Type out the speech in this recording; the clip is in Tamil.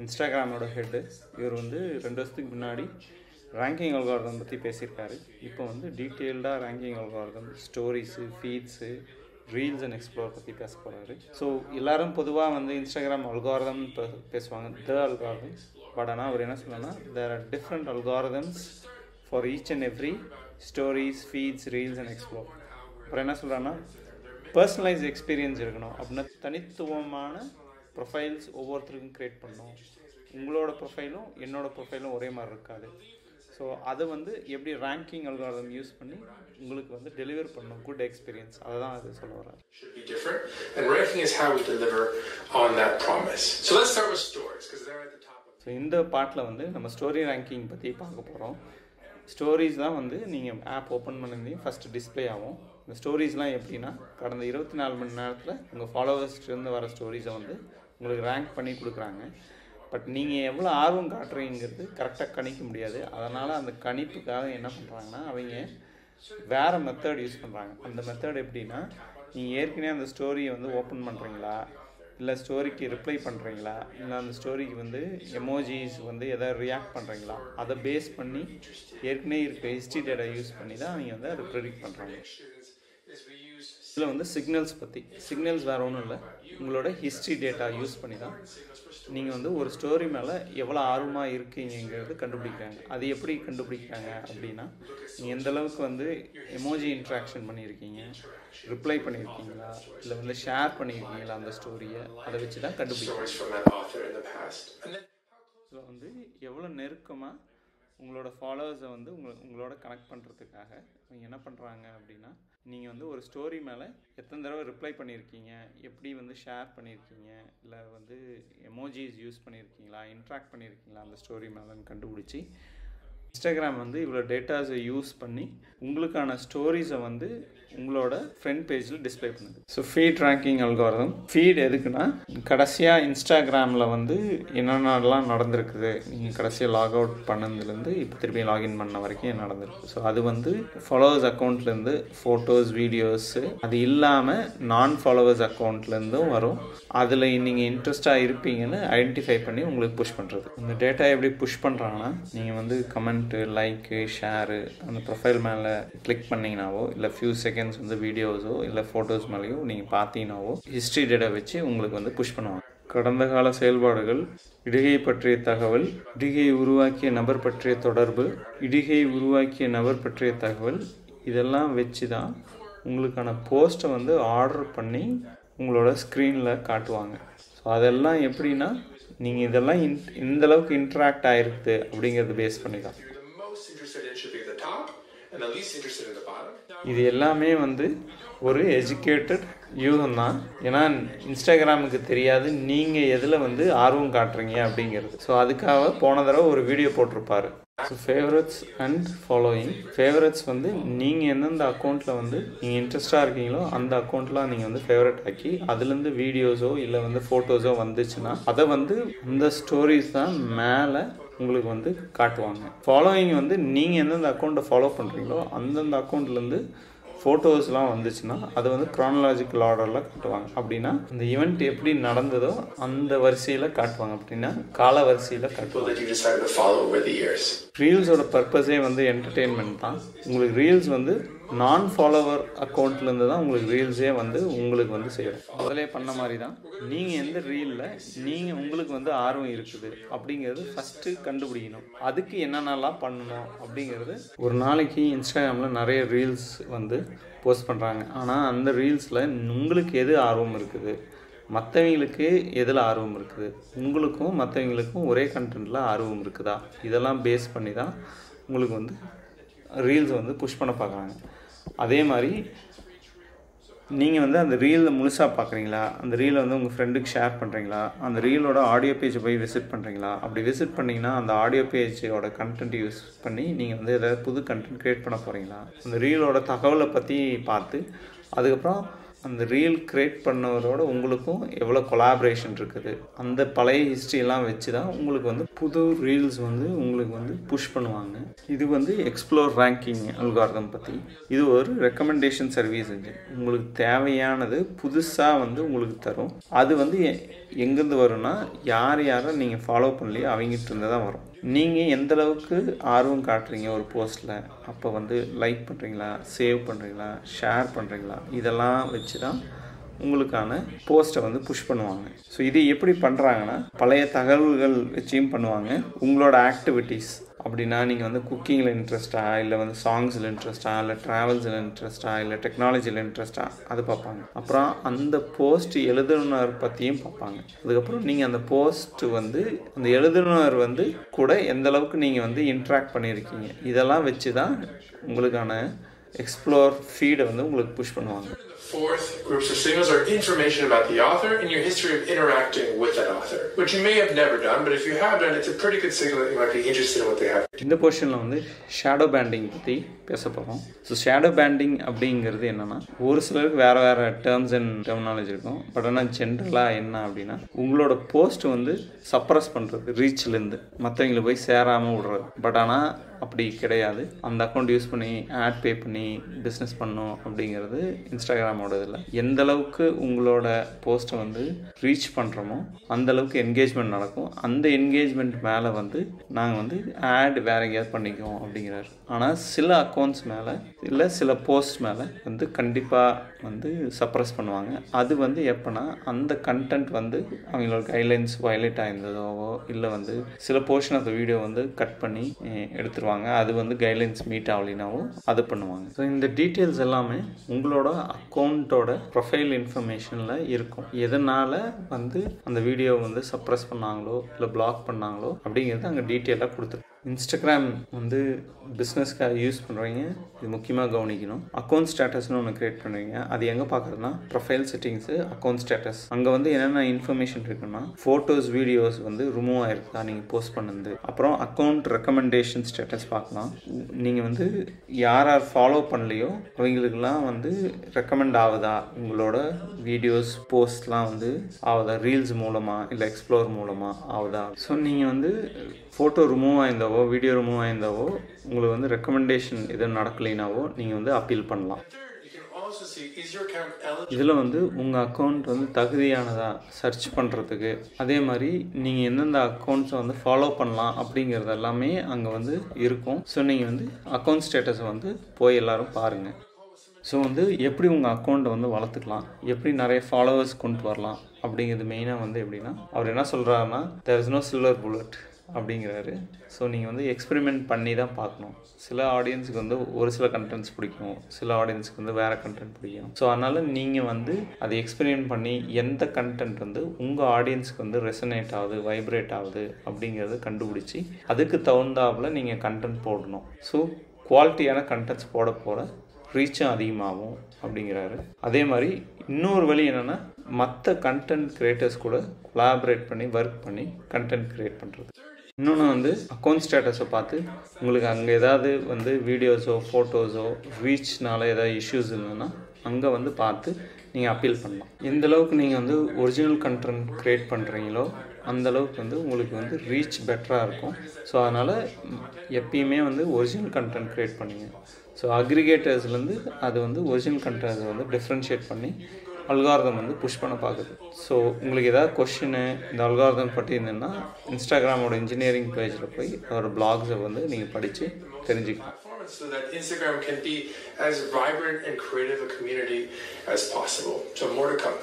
இன்ஸ்டாகிராமோட ஹெட்டு இவர் வந்து ரெண்டு வருஷத்துக்கு முன்னாடி ரேங்கிங் அல்காரதம் பற்றி பேசியிருக்காரு. இப்போ வந்து டீட்டெயில்டாக ranking algorithm stories feeds reels and explore பற்றி பேச போகிறாரு ஸோ எல்லாரும் பொதுவாக வந்து இன்ஸ்டாகிராம் அல்காரதம் பேசுவாங்க. த அல்காரதம் பட் ஆனால் அவர் என்ன சொல்லணும்னா there are different algorithms for each and every stories feeds reels and explore அப்புறம் என்ன சொல்கிறான்னா பர்சனலைஸ் எக்ஸ்பீரியன்ஸ் இருக்கணும். அப்படின்னா தனித்துவமான ப்ரொஃபைல்ஸ் ஒவ்வொருத்தருக்கும் க்ரியேட் பண்ணணும் உங்களோட ப்ரொஃபைலும் என்னோட ப்ரொஃபைலும் ஒரே மாதிரி இருக்காது. ஸோ அதை வந்து எப்படி ரேங்கிங் அல்காரதம் யூஸ் பண்ணி உங்களுக்கு வந்து டெலிவர் பண்ணணும் குட் எக்ஸ்பீரியன்ஸ் அதை தான் அது சொல்ல of. ஸோ இந்த பாட்டில் வந்து நம்ம ஸ்டோரி ரேங்கிங் பற்றி பார்க்க போகிறோம் ஸ்டோரிஸ் தான் வந்து நீங்கள் ஆப் ஓப்பன் பண்ணி ஃபஸ்ட்டு டிஸ்ப்ளே ஆகும். இந்த ஸ்டோரிஸ்லாம் எப்படின்னா கடந்த இருபத்தி நாலு மணி நேரத்தில் உங்கள் ஃபாலோவர்ஸ்லேருந்து வர ஸ்டோரிஸை வந்து உங்களுக்கு ரேங்க் பண்ணி கொடுக்குறாங்க. பட் நீங்கள் எவ்வளோ ஆர்வம் காட்டுறீங்கிறது கரெக்டாக கணிக்க முடியாது. அதனால் அந்த கணிப்புக்காக என்ன பண்ணுறாங்கன்னா அவங்க வேறு மெத்தட் யூஸ் பண்ணுறாங்க அந்த மெத்தட் எப்படின்னா நீங்கள் ஏற்கனவே அந்த ஸ்டோரியை வந்து ஓப்பன் பண்ணுறீங்களா இல்லை ஸ்டோரிக்கு ரிப்ளை பண்ணுறீங்களா இல்லை அந்த ஸ்டோரிக்கு வந்து எமோஜிஸ் வந்து எதாவது ரியாக்ட் பண்ணுறீங்களா அதை பேஸ் பண்ணி ஏற்கனவே இருக்க ஹிஸ்ட்ரி டேட்டா யூஸ் பண்ணி தான் அவங்க வந்து அதை ப்ரெடிக்ட் பண்ணுறாங்க இதில் வந்து சிக்னல்ஸ் பற்றி சிக்னல்ஸ் வேறு ஒன்றும் இல்லை. உங்களோட ஹிஸ்ட்ரி டேட்டா யூஸ் பண்ணி தான் நீங்கள் வந்து ஒரு ஸ்டோரி மேலே எவ்வளோ ஆர்வமாக இருக்கீங்கிறது கண்டுபிடிக்கிறாங்க. அது எப்படி கண்டுபிடிக்கிறாங்க அப்படின்னா நீங்கள் எந்த அளவுக்கு வந்து எமோஜி இன்ட்ராக்ஷன் பண்ணியிருக்கீங்க ரிப்ளை பண்ணியிருக்கீங்களா இல்லை வந்து ஷேர் பண்ணியிருக்கீங்களா அந்த ஸ்டோரியை அதை வச்சு தான் கண்டுபிடிக்கிறாங்க. இதில் வந்து எவ்வளோ நெருக்கமாக உங்களோட ஃபாலோவர்ஸை வந்து உங்களை உங்களோட கனெக்ட் பண்ணுறதுக்காக அவங்க என்ன பண்ணுறாங்க அப்படின்னா நீங்கள் வந்து ஒரு ஸ்டோரி மேலே எத்தனை தடவை ரிப்ளை பண்ணியிருக்கீங்க? எப்படி வந்து ஷேர் பண்ணியிருக்கீங்க? இல்லை வந்து எமோஜிஸ் யூஸ் பண்ணியிருக்கீங்களா? இன்ட்ராக்ட் பண்ணியிருக்கீங்களா அந்த ஸ்டோரி மேலேன்னு கண்டுபிடிச்சி இன்ஸ்டாகிராம் வந்து இவ்வளோ டேட்டாஸை யூஸ் பண்ணி உங்களுக்கான ஸ்டோரிஸை வந்து உங்களோட ஃப்ரண்ட் பேஜில் டிஸ்ப்ளே பண்ணுது. So feed ranking algorithm feed எதுக்குன்னா கடைசியாக இன்ஸ்டாகிராமில் வந்து என்னென்னலாம் நடந்திருக்குது நீங்கள் கடைசியாக லாக் அவுட் பண்ணதுலேருந்து இப்போ திருப்பி லாகின் பண்ண வரைக்கும் நடந்திருக்கு. ஸோ அது வந்து ஃபாலோவர்ஸ் அக்கௌண்ட்லேருந்து ஃபோட்டோஸ் வீடியோஸு அது இல்லாமல் நான் ஃபாலோவர்ஸ் அக்கௌண்ட்லேருந்தும் வரும். அதில் நீங்கள் இன்ட்ரெஸ்ட்டாக இருப்பீங்கன்னு ஐடென்டிஃபை பண்ணி உங்களுக்கு புஷ் பண்ணுறது இந்த டேட்டா எப்படி புஷ் பண்ணுறாங்கன்னா நீங்கள் வந்து கமெண்ட் கமெண்ட்டு லைக்கு ஷேரு அந்த ப்ரொஃபைல் மேலே கிளிக் பண்ணிங்கனாவோ இல்லை ஃபியூ செகண்ட்ஸ் வந்து வீடியோஸோ இல்லை ஃபோட்டோஸ் மேலேயோ நீங்கள் பார்த்தீங்கன்னாவோ ஹிஸ்ட்ரி டேட்டா வச்சு உங்களுக்கு வந்து புஷ் பண்ணுவாங்க. கடந்த கால செயல்பாடுகள் இடுகை பற்றிய தகவல் இடுகை உருவாக்கிய நபர் பற்றிய தொடர்பு இடுகை உருவாக்கிய நபர் பற்றிய தகவல் இதெல்லாம் வச்சு தான் உங்களுக்கான போஸ்ட்டை வந்து ஆர்டர் பண்ணி உங்களோட ஸ்க்ரீனில் காட்டுவாங்க. ஸோ அதெல்லாம் எப்படின்னா நீங்கள் இதெல்லாம் இன் இந்த அளவுக்கு இன்ட்ராக்ட் ஆகிருக்குது அப்படிங்கிறத பேஸ் பண்ணி தான் the most interested in should be at the top, and the least interested at the bottom. இது எல்லாமே வந்து ஒரு எஜுகேட்டட் யூகம் தான். ஏன்னா இன்ஸ்டாகிராமுக்கு தெரியாது நீங்கள் எதில் வந்து ஆர்வம் காட்டுறீங்க அப்படிங்கிறது. ஸோ அதுக்காக போன தடவை ஒரு வீடியோ போட்டிருப்பாரு. So favourites and following favourites வந்து நீங்கள் எந்தெந்த அக்கௌண்ட்டில் வந்து நீங்கள் இன்ட்ரெஸ்டாக இருக்கீங்களோ அந்த அக்கௌண்ட்லாம் நீங்கள் வந்து ஃபேவரட் ஆக்கி அதுலேருந்து வீடியோஸோ இல்லை வந்து ஃபோட்டோஸோ வந்துச்சுன்னா அதை வந்து அந்த ஸ்டோரிஸ் தான் மேலே உங்களுக்கு வந்து காட்டுவாங்க. ஃபாலோயிங் வந்து நீங்கள் எந்தெந்த அக்கௌண்ட்டை ஃபாலோ பண்ணுறீங்களோ அந்தந்த அக்கௌண்ட்லேருந்து ஃபோட்டோஸ்லாம் வந்துச்சுன்னா அது வந்து க்ரானலாஜிக்கல் ஆர்டரில் காட்டுவாங்க. அப்படின்னா இந்த ஈவெண்ட் எப்படி நடந்ததோ அந்த வரிசையில் காட்டுவாங்க. அப்படின்னா கால வரிசையில் காட்டுவாங்க. ரீல்ஸோட பர்பஸே வந்து என்டர்டெயின்மெண்ட் தான். உங்களுக்கு ரீல்ஸ் வந்து நான் ஃபாலோவர் அக்கௌண்ட்லேருந்து தான் உங்களுக்கு ரீல்ஸே வந்து உங்களுக்கு வந்து சேரும். அதிலே பண்ண மாதிரி தான் நீங்கள் எந்த ரீலில் நீங்கள் உங்களுக்கு வந்து ஆர்வம் இருக்குது அப்படிங்கிறது ஃபஸ்ட்டு கண்டுபிடிக்கணும். அதுக்கு என்னென்னலாம் பண்ணணும் அப்படிங்கிறது ஒரு நாளைக்கு இன்ஸ்டாகிராமில் நிறைய ரீல்ஸ் வந்து போஸ்ட் பண்ணுறாங்க ஆனால் அந்த ரீல்ஸில் உங்களுக்கு எது ஆர்வம் இருக்குது? மற்றவங்களுக்கு எதில் ஆர்வம் இருக்குது? உங்களுக்கும் மற்றவங்களுக்கும் ஒரே கண்டென்ட்டில் ஆர்வம் இருக்குதா? இதெல்லாம் பேஸ் பண்ணி தான் உங்களுக்கு வந்து ரீல்ஸ் வந்து புஷ் பண்ண பார்க்குறாங்க. அதே மாதிரி நீங்கள் வந்து அந்த ரீலில் முழுசாக பார்க்குறீங்களா அந்த ரீலை வந்து உங்கள் ஃப்ரெண்டுக்கு ஷேர் பண்ணுறீங்களா அந்த ரீலோட ஆடியோ பேஜை போய் விசிட் பண்ணுறீங்களா அப்படி விசிட் பண்ணிங்கன்னா அந்த ஆடியோ பேஜோட கண்டென்ட் யூஸ் பண்ணி நீங்கள் வந்து எதாவது புது கண்டென்ட் க்ரியேட் பண்ண போகிறீங்களா அந்த ரீலோட தகவலை பற்றி பார்த்து அதுக்கப்புறம் அந்த ரீல் க்ரியேட் பண்ணவரோட உங்களுக்கும் எவ்வளோ கொலாபரேஷன் இருக்குது? அந்த பழைய ஹிஸ்ட்ரியெல்லாம் வச்சு தான் உங்களுக்கு வந்து புது ரீல்ஸ் வந்து உங்களுக்கு வந்து புஷ் பண்ணுவாங்க. இது வந்து எக்ஸ்ப்ளோர் ரேங்கிங் அல்காரதம் பற்றி இது ஒரு ரெக்கமெண்டேஷன் சர்வீஸ் உங்களுக்கு தேவையானது புதுசாக வந்து உங்களுக்கு தரும். அது வந்து எங்கேருந்து வரும்னா யார் யாரை நீங்கள் ஃபாலோ பண்ணலையோ அவங்ககிட்ட இருந்து தான் வரும். நீங்கள் எந்த அளவுக்கு ஆர்வம் காட்டுறீங்க ஒரு போஸ்ட்டில் அப்போ வந்து லைக் பண்ணுறீங்களா சேவ் பண்ணுறீங்களா ஷேர் பண்ணுறீங்களா இதெல்லாம் வச்சு தான் உங்களுக்கான போஸ்ட்டை வந்து புஷ் பண்ணுவாங்க. ஸோ இது எப்படி பண்ணுறாங்கன்னா பழைய தகவல்கள் வச்சியும் பண்ணுவாங்க. உங்களோட ஆக்டிவிட்டீஸ் அப்படின்னா நீங்கள் வந்து குக்கிங்கில் இன்ட்ரெஸ்ட்டா இல்லை வந்து சாங்ஸில் இன்ட்ரெஸ்ட்டா இல்லை ட்ராவல்ஸில் இன்ட்ரெஸ்ட்டா இல்லை டெக்னாலஜியில் இன்ட்ரெஸ்ட்டாக அது பார்ப்பாங்க. அப்புறம் அந்த போஸ்ட் எழுதுனர் பற்றியும் பார்ப்பாங்க. அதுக்கப்புறம் நீங்கள் அந்த போஸ்ட் வந்து அந்த எழுதுனர் வந்து கூட எந்த அளவுக்கு நீங்கள் வந்து இன்ட்ராக்ட் பண்ணியிருக்கீங்க இதெல்லாம் வச்சு தான் உங்களுக்கான எக்ஸ்ப்ளோர் ஃபீடை வந்து உங்களுக்கு புஷ் பண்ணுவாங்க Fourth groups of signals are information about the author and your history of interacting with that author, which you may have never done, but if you have done, it's a pretty good signal that you might be interested in what they have. இந்த போர்ஷனில் வந்து ஷேடோ பேண்டிங் பற்றி பேச போகிறோம் ஸோ ஷேடோ பேண்டிங் அப்படிங்கிறது என்னென்னா ஒரு சிலருக்கு வேறு வேறு டேர்ம்ஸ் அண்ட் டெர்மினாலஜி இருக்கும் பட் ஆனால் ஜென்ரலாக என்ன அப்படின்னா உங்களோட போஸ்ட் வந்து சப்ரஸ் பண்ணுறது ரீச்லேருந்து மற்றவங்களை போய் சேராமல் விடுறது பட் ஆனால் அப்படி கிடையாது. அந்த அக்கௌண்ட் யூஸ் பண்ணி ஆட் பே பண்ணி பிஸ்னஸ் பண்ணும் அப்படிங்கிறது இன்ஸ்டாகிராமோட இதில் எந்த அளவுக்கு உங்களோட போஸ்ட்டை வந்து ரீச் பண்ணுறோமோ அந்த அளவுக்கு என்கேஜ்மெண்ட் நடக்கும். அந்த என்கேஜ்மெண்ட் மேலே வந்து நாங்கள் வந்து ஆட் வேற எங்கேயாவது பண்ணிக்குவோம் அப்படிங்கிறார். ஆனால் சில அக்கௌண்ட்ஸ் மேலே இல்லை சில போஸ்ட் மேலே வந்து கண்டிப்பாக வந்து சப்ரஸ் பண்ணுவாங்க. அது வந்து எப்போனா அந்த கண்டென்ட் வந்து அவங்களோட கைட்லைன்ஸ் வயலேட் ஆயிருந்ததோ இல்லை வந்து சில போர்ஷன் ஆஃப் த வீடியோ வந்து கட் பண்ணி எடுத்துருவாங்க. பண்ணுவாங்க அது வந்து கைட்லைன்ஸ் மீட் ஆகலினாவும் அது பண்ணுவாங்க. ஸோ இந்த டீட்டெயில்ஸ் எல்லாமே உங்களோட அக்கௌண்ட்டோட ப்ரொஃபைல் இன்ஃபர்மேஷனில் இருக்கும். எதனால் வந்து அந்த வீடியோ வந்து சப்ரஸ் பண்ணாங்களோ இல்லை பிளாக் பண்ணாங்களோ அப்படிங்கிறது அங்கே டீட்டெயிலாக கொடுத்துருக்கு இன்ஸ்டாகிராம் வந்து பிஸ்னஸ்க்காக யூஸ் பண்ணுறீங்க இது முக்கியமாக கவனிக்கணும். அக்கௌண்ட் ஸ்டேட்டஸ்னு ஒன்று க்ரியேட் பண்ணுவீங்க அது எங்கே பார்க்குறதுனா ப்ரொஃபைல் செட்டிங்ஸு அக்கௌண்ட் ஸ்டேட்டஸ் அங்கே வந்து என்னென்ன இன்ஃபர்மேஷன் இருக்குன்னா ஃபோட்டோஸ் வீடியோஸ் வந்து ரிமூவ் ஆயிருக்கா நீங்கள் போஸ்ட் பண்ணது. அப்புறம் அக்கௌண்ட் ரெக்கமெண்டேஷன் ஸ்டேட்டஸ் பார்க்கலாம். நீங்கள் வந்து யார் யார் ஃபாலோ பண்ணலையோ அவங்களுக்குலாம் வந்து ரெக்கமெண்ட் ஆகுதா? உங்களோட வீடியோஸ் போஸ்ட்லாம் வந்து ஆகுதா? ரீல்ஸ் மூலமாக இல்லை எக்ஸ்ப்ளோர் மூலமாக ஆகுதா? ஸோ நீங்கள் வந்து ஃபோட்டோ ரிமூவ் ஆயிருந்தாவோ வீடியோ ரிமூவ் ஆயிருந்தாவோ உங்களுக்கு வந்து ரெக்கமெண்டேஷன் எதுவும் நடக்கலைனாவோ நீங்கள் வந்து அப்பீல் பண்ணலாம். இதில் வந்து உங்கள் அக்கௌண்ட் வந்து தகுதியானதா சர்ச் பண்ணுறதுக்கு அதே மாதிரி நீங்கள் எந்தெந்த அக்கௌண்ட்ஸை வந்து ஃபாலோ பண்ணலாம் அப்படிங்கிறது எல்லாமே அங்கே வந்து இருக்கும். ஸோ நீங்கள் வந்து அக்கௌண்ட் ஸ்டேட்டஸை வந்து போய் எல்லோரும் பாருங்கள் ஸோ வந்து எப்படி உங்கள் அக்கௌண்ட்டை வந்து வளர்த்துக்கலாம் எப்படி நிறைய ஃபாலோவர்ஸ் கொண்டு வரலாம் அப்படிங்கிறது மெயினாக வந்து எப்படின்னா அவர் என்ன சொல்கிறாருன்னா there is no silver bullet அப்படிங்கிறாரு. ஸோ நீங்கள் வந்து எக்ஸ்பெரிமெண்ட் பண்ணி தான் பார்க்கணும். சில ஆடியன்ஸுக்கு வந்து ஒரு சில கண்டென்ட்ஸ் பிடிக்கும். சில ஆடியன்ஸுக்கு வந்து வேறு கண்டென்ட் பிடிக்கும். ஸோ அதனால் நீங்கள் வந்து அதை எக்ஸ்பெரிமெண்ட் பண்ணி எந்த கண்டென்ட் வந்து உங்கள் ஆடியன்ஸுக்கு வந்து ரெசனேட் ஆகுது வைப்ரேட் ஆகுது அப்படிங்கிறத கண்டுபிடிச்சி அதுக்கு தகுந்தாப்புல நீங்கள் கண்டென்ட் போடணும். ஸோ குவாலிட்டியான கண்டென்ட்ஸ் போட போட ரீச்சும் அதிகமாகும் அப்படிங்கிறாரு. அதே மாதிரி இன்னொரு வழி என்னென்னா மற்ற கண்டென்ட் கிரியேட்டர்ஸ் கூட கொலாபரேட் பண்ணி ஒர்க் பண்ணி கண்டென்ட் கிரியேட் பண்ணுறது இன்னொன்று வந்து அக்கௌண்ட் ஸ்டேட்டஸை பார்த்து உங்களுக்கு அங்கே ஏதாவது வந்து வீடியோஸோ ஃபோட்டோஸோ ரீச்னால ஏதாவது இஷ்யூஸ் இருந்ததுன்னா அங்கே வந்து பார்த்து நீங்கள் அப்பீல் பண்ணலாம். எந்த அளவுக்கு நீங்கள் வந்து ஒரிஜினல் கண்டென்ட் க்ரியேட் பண்ணுறீங்களோ அந்த அளவுக்கு வந்து உங்களுக்கு வந்து ரீச் பெட்டராக இருக்கும். ஸோ அதனால் எப்பயுமே வந்து ஒரிஜினல் கண்டென்ட் க்ரியேட் பண்ணுங்க. ஸோ அக்ரிகேட்டர்ஸ்லேருந்து அது வந்து ஒரிஜினல் கண்டென்ட் வந்து டிஃப்ரென்ஷியேட் பண்ணி அல்காரதம் வந்து புஷ் பண்ண பார்க்குது ஸோ உங்களுக்கு ஏதாவது கொஷினு இந்த அல்காரதம் பற்றி இருந்ததுன்னா இன்ஸ்டாகிராமோட இன்ஜினியரிங் பேஜில் போய் அவரோட பிளாக்ஸை வந்து நீங்கள் படித்து தெரிஞ்சுக்கலாம் so that Instagram can be as vibrant and creative a community as possible. So more to come.